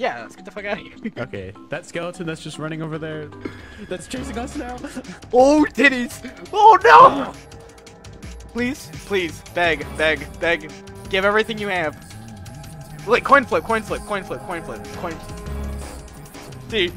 Yeah, let's get the fuck out of here. Okay, that skeleton that's just running over there, that's chasing us now. Oh, titties! Oh no! Please, please, beg, beg, beg. Give everything you have. Wait, coin flip, coin flip, coin flip, coin flip, coin. Dude,